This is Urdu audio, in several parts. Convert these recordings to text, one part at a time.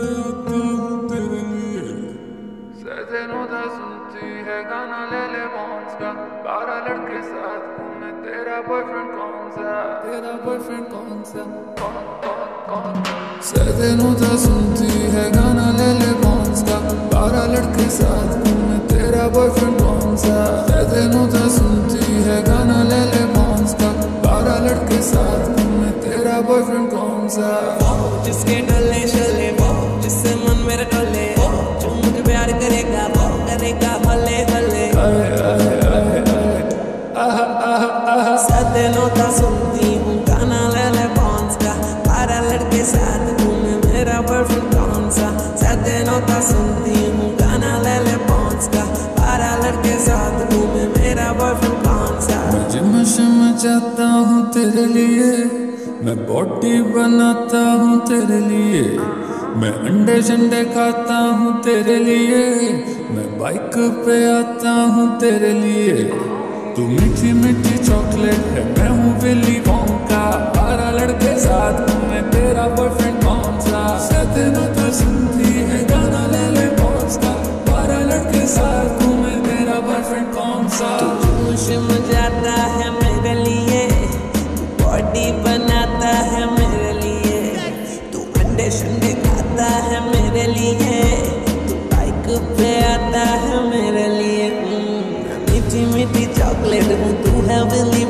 پہ آتا ہوں تیرے لیے سنتی ہے گانا لے لے بونس کا بارہ لڑکے ساتھ گھومے تیرا بوائے فرینڈ کون سا تیرا بوائے فرینڈ کون سا کون کون کون سنتی ہے گانا لے لے بونس کا بارہ لڑکے ساتھ گھومے تیرا بوائے فرینڈ کون سا سنتی ہے گانا لے لے بونس کا بارہ لڑکے ساتھ گھومے تیرا بوائے فرینڈ کون سا جس کے ڈلے جس سے من میرا ڈلے جو مجھے پیار کرے گا، وہ کرے گا بھلے بھلے۔ دنوں کا سنتی ہوں، گانا لے لے بانس کا۔ بارہ لڑکے ساتھ گھومے، میرا بوائے فرینڈ کون سا؟ دنوں کا سنتی ہوں، گانا لے لے بانس کا۔ بارہ لڑکے ساتھ گھومے، میرا بوائے کون سا؟ جم شم جاتا ہوں تیرے لیے۔ میں باڈی بناتا ہوں تیرے لیے۔ میں انڈے شنڈے کھاتا ہوں تیرے لیے۔ میں بائک پہ آتا ہوں تیرے لیے۔ تو میٹھی میٹھی چاکلیٹ ہے، میں ہوں ویلی کا۔ بارہ لڑکے ساتھ ہوں میں، تیرا بوائے فرینڈ کون سا؟ ستنا تو سنتی ہے، گانا لے لے بونس کا۔ بارہ لڑکے ساتھ ہوں میں، تیرا بوائے فرینڈ کون سا؟ تو جوش جاتا ہے میٹھی چاکلیٹ ہوں تو ہے ولی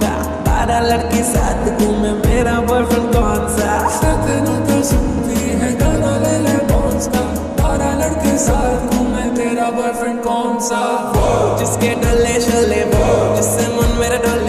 کا بارہ لڑکے ساتھ گھومے میرا بوائے فرینڈ کون سا؟ ستنا تو سنتی ہے گانا لے لے بونس کا بارہ لڑکے ساتھ گھومے تیرا بوائے فرینڈ کون سا؟ جس کے ڈلے شلے وہ جس سے من میرا ڈولے